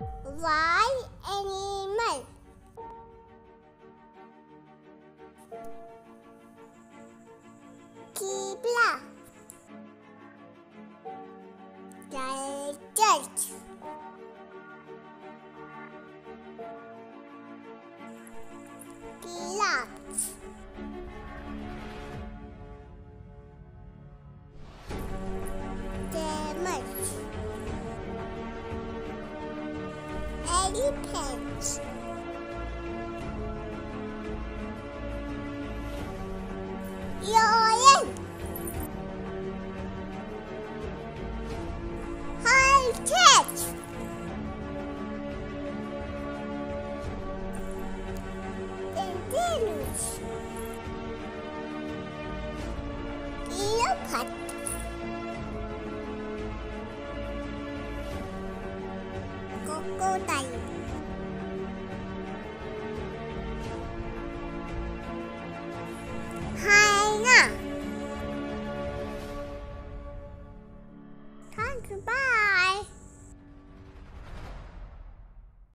Why animal? Kibla. Church. Elephants. Lion. High cat. Antennas. Leopard. Ko tayo, 播